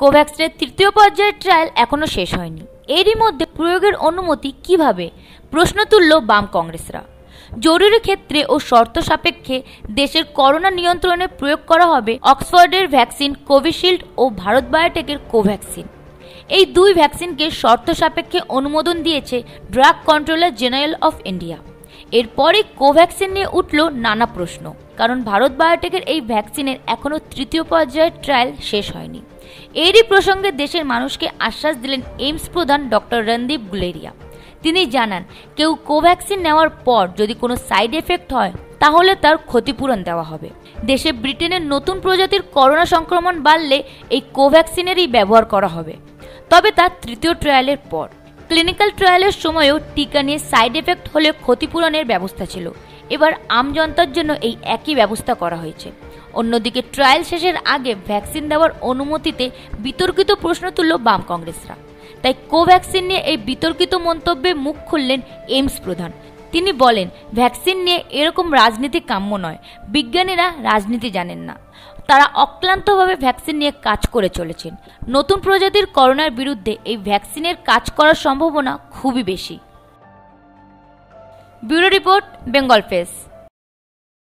কোভ্যাক্সিনের তৃতীয় পর্যায়ের ট্রায়াল এখনও শেষ হয়নি। এরই মধ্যে প্রয়োগের অনুমতি কীভাবে? প্রশ্ন তুলল বাম কংগ্রেসরা। জরুরি ক্ষেত্রে ও শর্ত সাপেক্ষে দেশের করোনা নিয়ন্ত্রণে প্রয়োগ করা হবে অক্সফোর্ডের ভ্যাকসিন কোভিশিল্ড ও ভারত বায়োটেকের কোভ্যাক্সিন। এই দুই ভ্যাকসিনকে শর্ত সাপেক্ষে অনুমোদন দিয়েছে drug controller general of India. এরপরে কোভ্যাক্সিন নিয়ে উঠল নানা প্রশ্ন, কারণ ভারত বায়োটেকের এই ভ্যাকসিনের এখনও তৃতীয় পর্যায়ের ট্রায়াল শেষ হয়নি। এরই প্রসঙ্গে দেশের মানুষকে আশ্বাস দিলেন এইমস প্রধান ডক্টর রণদীপ গুলেরিয়া। তিনি জানান, কেউ কোভ্যাক্সিন নেওয়ার পর যদি কোনো সাইড এফেক্ট হয়, তাহলে তার ক্ষতিপূরণ দেওয়া হবে। দেশে ব্রিটেনের নতুন প্রজাতির করোনা সংক্রমণ বাড়লে এই কোভ্যাক্সিনেরই ব্যবহার করা হবে। তবে তার তৃতীয় ট্রায়ালের পর। ক্লিনিক্যাল ট্রায়ালের সময়ও টিকা নিয়ে সাইড এফেক্ট হলে ক্ষতিপূরণের ব্যবস্থা ছিল। এবার আমজনতার জন্য এই একই ব্যবস্থা করা হয়েছে। অন্যদিকে ট্রায়াল শেষের আগে ভ্যাকসিন দেওয়ার অনুমতিতে বিতর্কিত প্রশ্ন তুলল বাম কংগ্রেসরা। তাই কোভ্যাক্সিন নিয়ে এই বিতর্কিত মন্তব্যে মুখ খুললেন এইমস প্রধান। তিনি বলেন, ভ্যাকসিন নিয়ে এরকম রাজনীতি কাম্য নয়। বিজ্ঞানীরা রাজনীতি জানেন না। তারা অক্লান্তভাবে ভ্যাকসিন নিয়ে কাজ করে চলেছেন। নতুন প্রজাতির করোনার বিরুদ্ধে এই ভ্যাকসিনের কাজ করার সম্ভাবনা খুবই বেশি। Bureau report, Bengal face